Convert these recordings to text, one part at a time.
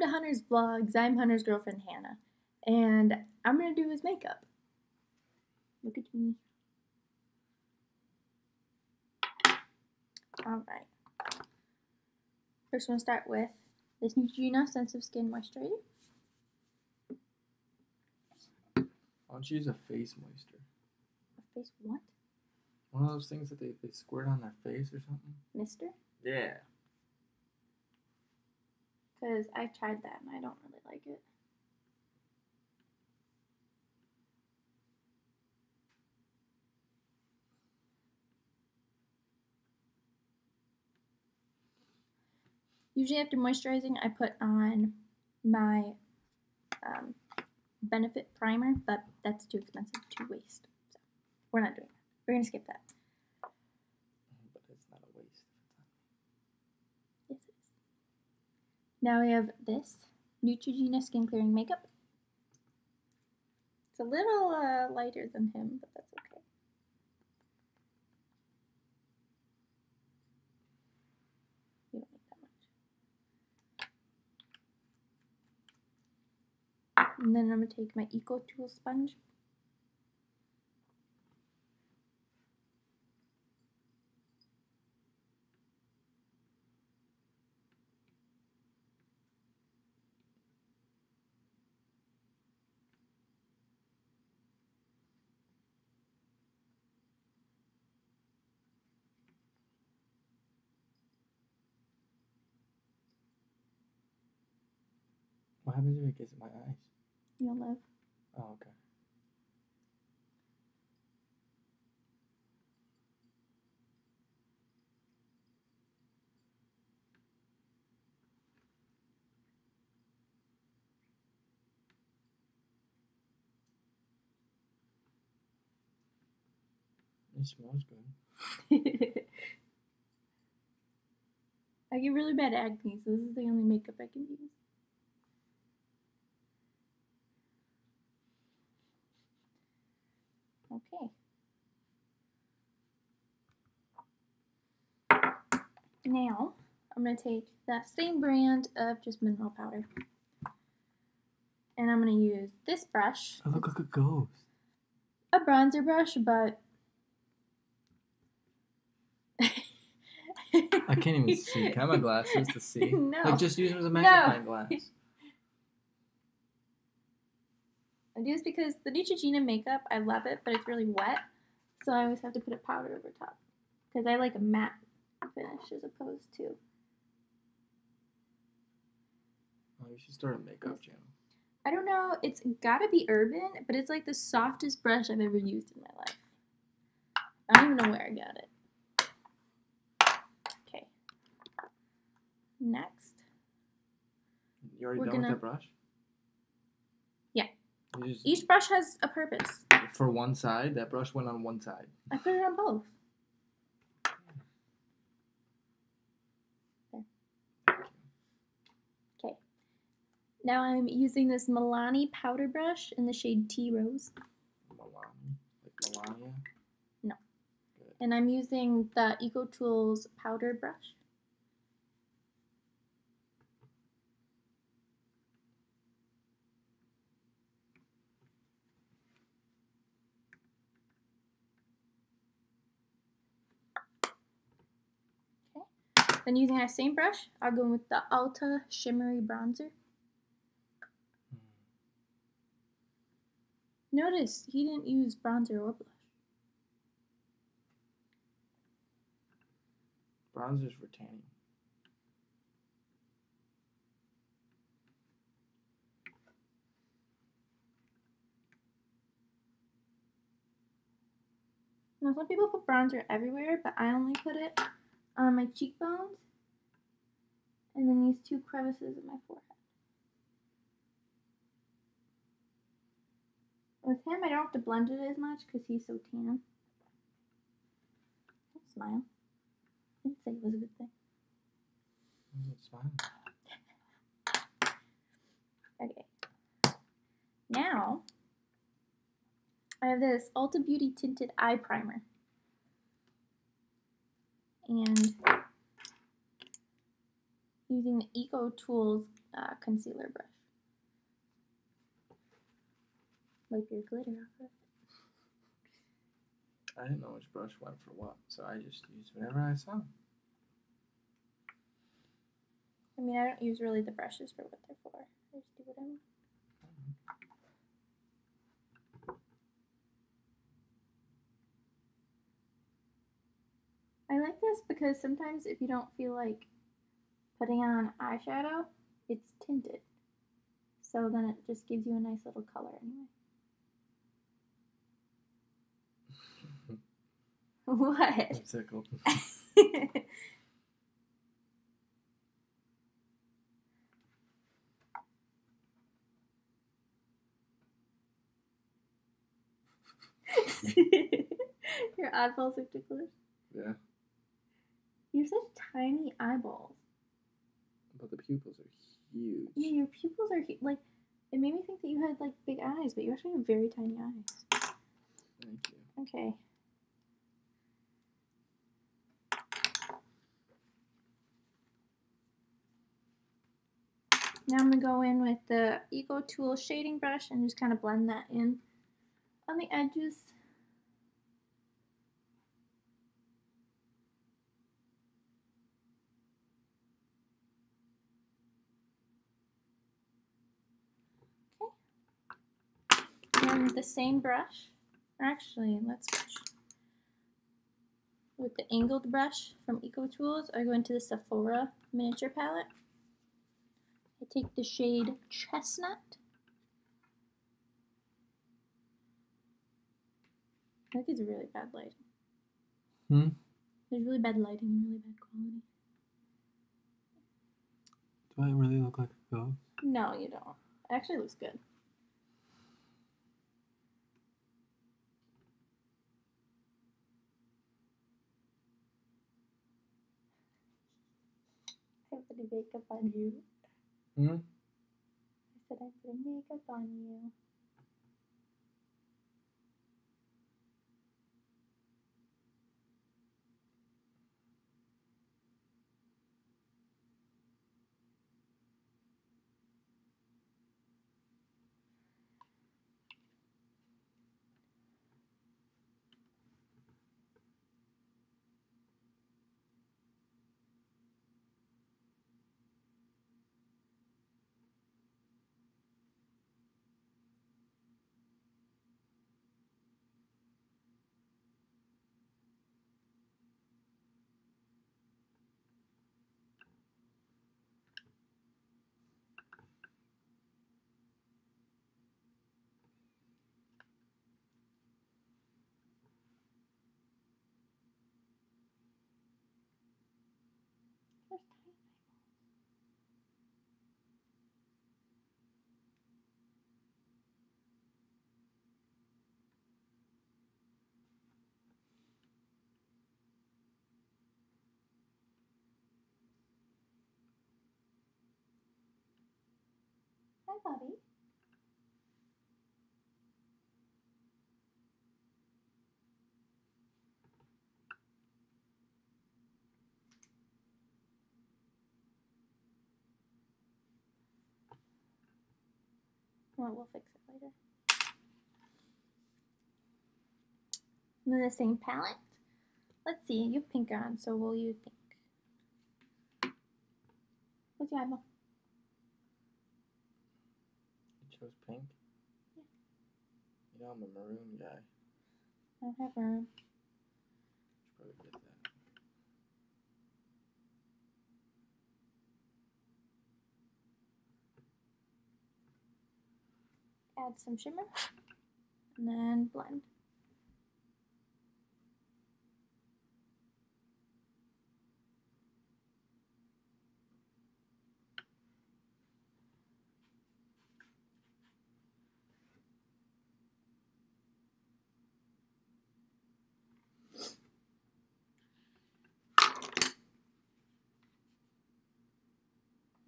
to Hunter's Vlogs. I'm Hunter's girlfriend Hannah, and I'm gonna do his makeup. Look at me. Alright. First, I'm gonna start with this Neutrogena Sensitive Skin Moisturizer. Why don't you use a face moisture? A face what? One of those things that they, they squirt on their face or something? Mister? Yeah. Because I've tried that and I don't really like it. Usually after moisturizing, I put on my um, Benefit Primer, but that's too expensive to waste. So we're not doing that. We're going to skip that. But it's not a waste. Yes, it is. Now we have this Neutrogena Skin Clearing Makeup. It's a little uh, lighter than him, but that's okay. You don't need that much. And then I'm going to take my Eco Tool sponge. Happens if it gets in my eyes? You'll live. Oh, okay. It smells good. I get really bad acne, so this is the only makeup I can use. Okay. Now, I'm going to take that same brand of just mineral powder. And I'm going to use this brush. Oh, look, look, it goes. A bronzer brush, but I can't even see. Can I have my glasses to see? No. Like, just use them as a No. magnifying glass. I do this because the Neutrogena makeup, I love it, but it's really wet. So I always have to put a powder over top. Because I like a matte finish as opposed to. Oh, you should start a makeup channel. I don't know, it's gotta be urban, but it's like the softest brush I've ever used in my life. I don't even know where I got it. Okay. Next. You already We're done gonna- with that brush? Yeah. Just, Each brush has a purpose. for one side, that brush went on one side. I put it on both. Okay. Now I'm using this Milani powder brush in the shade Tea Rose. Milani. Like Melania. And I'm using the Eco Tools powder brush. Okay. Then using that same brush, I'll go with the Ulta Shimmery Bronzer. Notice he didn't use bronzer or blush. Bronzer's for tanning. Now, some people put bronzer everywhere, but I only put it on my cheekbones and then these two crevices of my forehead. With him, I don't have to blend it as much because he's so tan. Don't smile. I didn't say it was a good thing. Fine. Okay. Now, I have this Ulta Beauty Tinted Eye Primer. And using the Eco Tools uh, concealer brush. Wipe your glitter off of it. I didn't know which brush went for what, so I just used whatever I saw. I mean, I don't use really the brushes for what they're for. I just do what I want. I like this because sometimes if you don't feel like putting on eyeshadow, it's tinted. So then it just gives you a nice little color anyway. What? I'm tickled. Your eyeballs are ticklish. Yeah, You have such tiny eyeballs. but the pupils are huge. Yeah, your pupils are hu- like. It made me think that you had like big eyes, but you actually have very tiny eyes. Thank you. Okay. Now I'm gonna go in with the Eco Tool shading brush and just kind of blend that in on the edges. Okay. And the same brush, actually, let's switch. With the angled brush from Eco Tools, I go into the Sephora miniature palette. I take the shade Chestnut. I think it's really bad lighting. Hmm? There's really bad lighting and really bad quality. Do I really look like a ghost? No, you don't. It actually looks good. I'm putting makeup on you. Hmm? I said I'm putting makeup on you. Hi, Bobby. Well, we'll fix it later. And then the same palette. Let's see, you have pink on, so will you think? What's your eyeball? Chose pink? Yeah. You know I'm a maroon guy. I don't have room. Should probably get that. Add some shimmer. And then blend.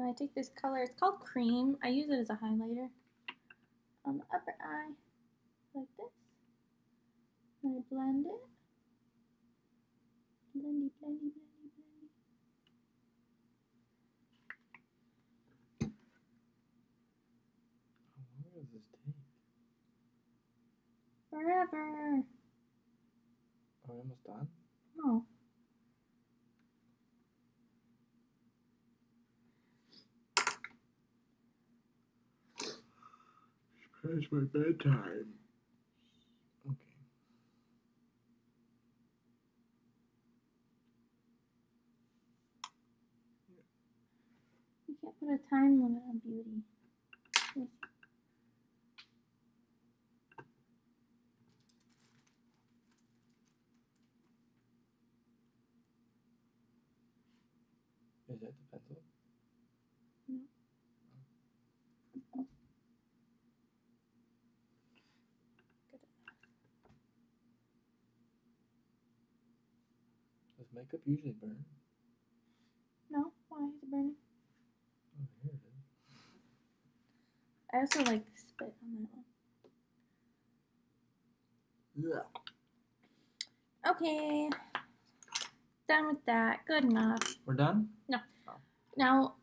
And I take this color, it's called cream. I use it as a highlighter on the upper eye, like this. And I blend it. Blendy, blendy, blendy, blendy. How long does this take? Forever. Are we almost done? No. Oh. It's my bedtime. Okay. You can't put a time limit on beauty. Let me see. Is that the pencil? Good. Does makeup usually burn? No, why is it burning? Oh, here it is. I also like spit on that one. Yeah. Okay. Done with that. Good enough. We're done? No oh. now,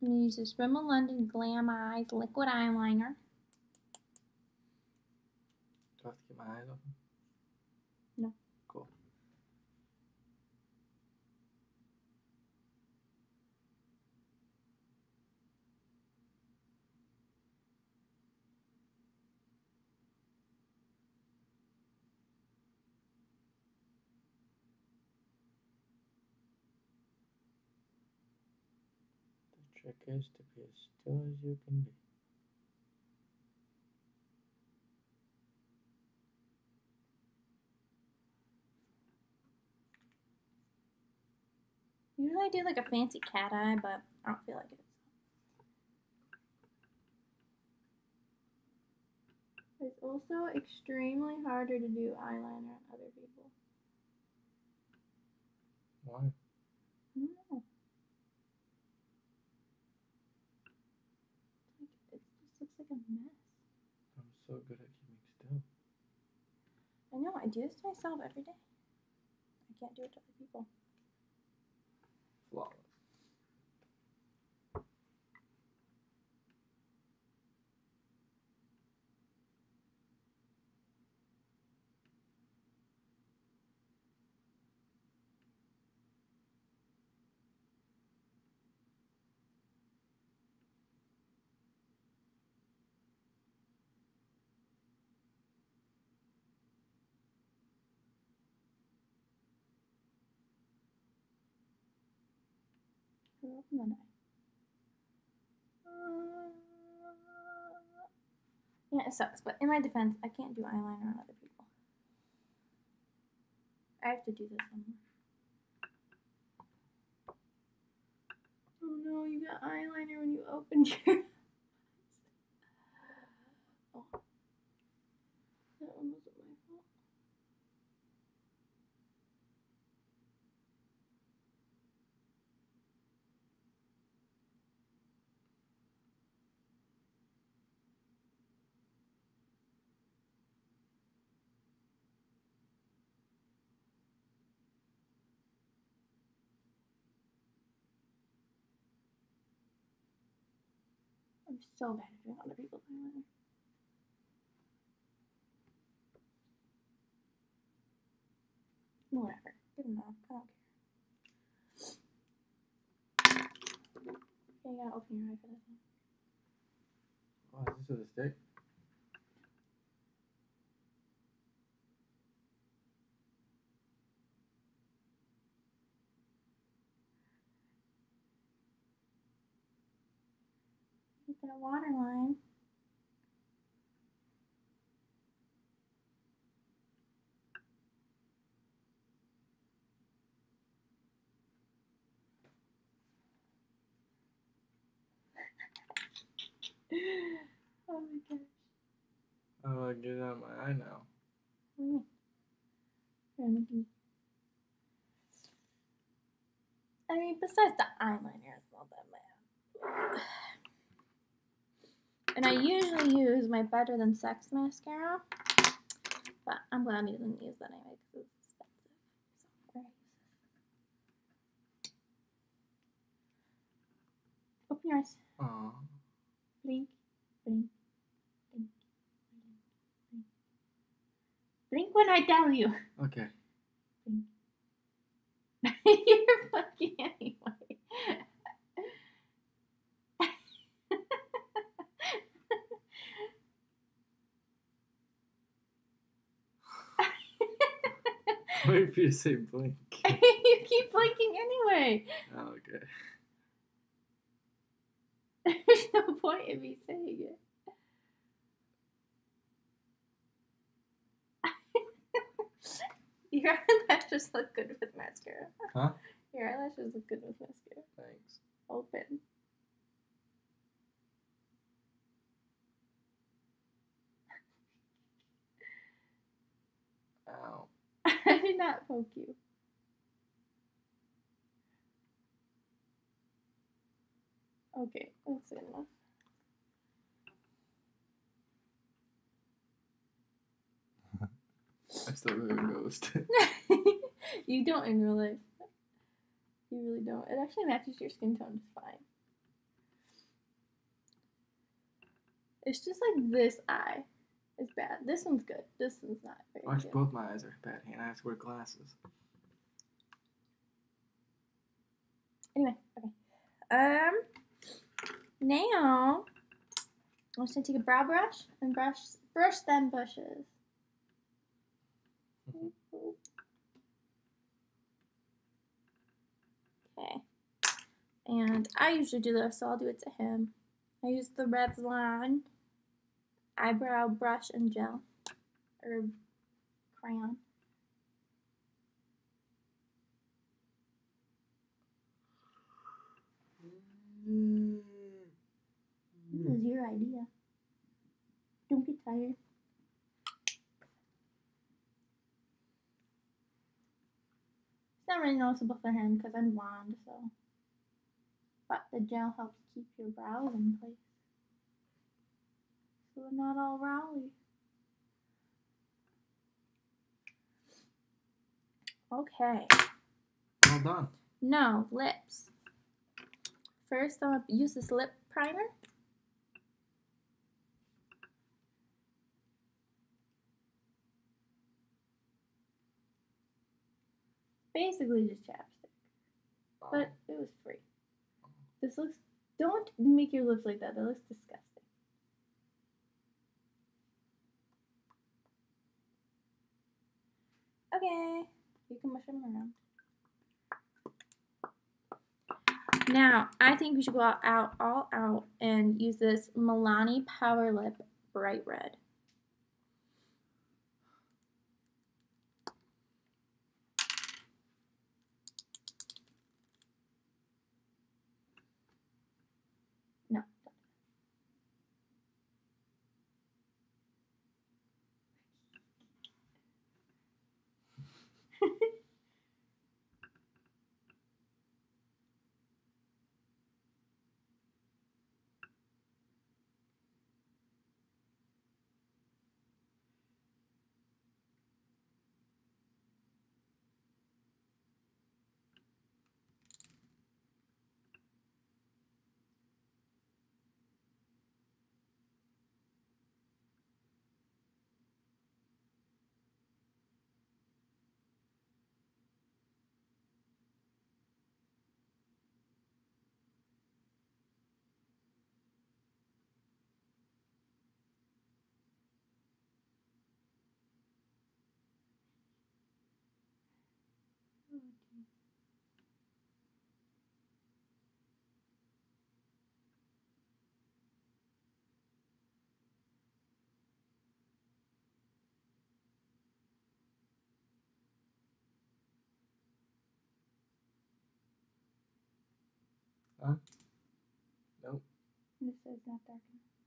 I'm gonna use this Rimmel London Glam Eyes liquid eyeliner. Do I have to keep my eyes open? No. Cool. The trick is to be as still as you can be. Usually I do like a fancy cat eye, but I don't feel like it. It's also extremely harder to do eyeliner on other people. Why? I don't know. It's like, it just looks like a mess. I'm so good at keeping still. I know, I do this to myself every day. I can't do it to other people. Flawless. Eye? Uh, yeah, it sucks, but in my defense, I can't do eyeliner on other people. I have to do this one more. Oh no, you got eyeliner when you opened your So bad at doing other people's eyeliner. Whatever. Good enough. I don't care. Okay, you gotta open your eye for this one. Oh, is this with a stick? That water line. oh my gosh. How do I get it out of my eye now? What do you mean? Here, let me give you- I mean, besides the eyeliner, it's not that bad. And I usually use my Better Than Sex mascara, but I'm glad I didn't use that anyway because it's expensive. So where I use this. Open your eyes. Aw. Blink, blink, blink, blink, blink. when I tell you. Okay. You're fucking anyway. Wait for you to say blink. you keep blinking anyway. Oh, okay. There's no point in me saying it. Your eyelashes look good with mascara. Huh? Your eyelashes look good with mascara. Thanks. Open. Ow. I did not poke you. Okay, that's enough. I still really ghost. you don't in real life. You really don't. It actually matches your skin tone just fine. It's just like this eye is bad. This one's good. This one's not very Watch, good. both my eyes are bad, and I have to wear glasses. Anyway, okay. Um, now I'm just gonna take a brow brush and brush brush them bushes. Okay. And I usually do this, so I'll do it to him. I use the Revlon eyebrow brush and gel or crayon. This is your idea. Don't get tired. It's not really noticeable for him because I'm blonde, so. But the gel helps keep your brows in place. So not all rowdy. Okay. Well done. No, lips. First, I'm gonna use this lip primer. Basically just chapstick, but it was free. This looks. Don't make your lips like that. That looks disgusting. Okay, you can mush them around. Now, I think we should go out, out all out and use this Milani Power Lip Bright Red. No. Nope. This is not dark enough.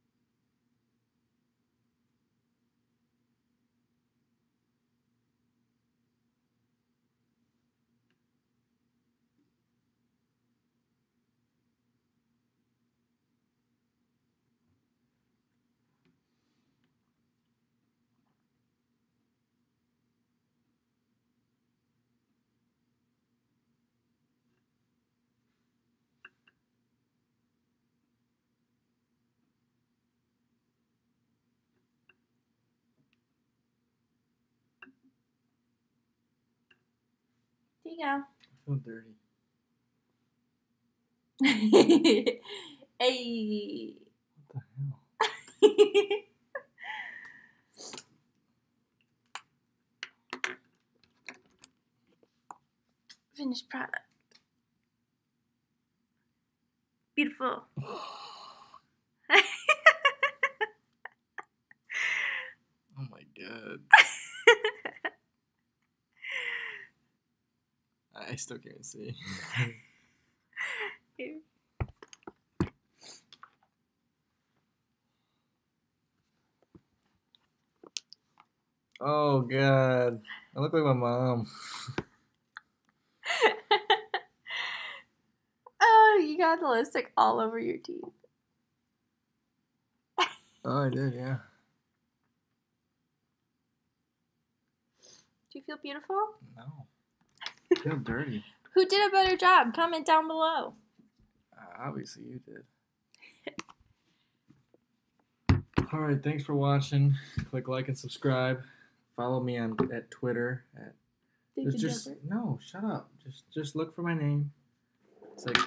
Here you go. I feel dirty. hey. What the hell? Finished product. Beautiful. Oh my god. I still can't see. Here. oh god. I look like my mom. oh, you got the lipstick all over your teeth. Oh, I did, yeah. Do you feel beautiful? No. I feel dirty. Who did a better job? Comment down below. Uh, obviously, you did. Alright, thanks for watching. Click like and subscribe. Follow me on at Twitter at Think Just, you just no, shut up. Just just look for my name. It's like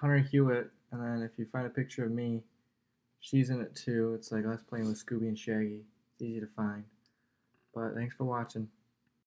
Hunter Hewitt, and then if you find a picture of me, she's in it too. It's like us playing with Scooby and Shaggy. It's easy to find. But thanks for watching.